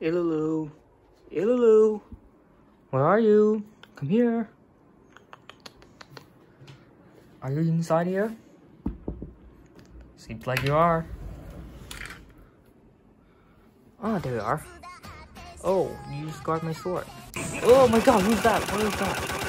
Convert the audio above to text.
Ilulu. Ilulu. Where are you? Come here. Are you inside here? Seems like you are. Oh, there you are. Oh, you just got my sword. Oh my god, who's that? What is that?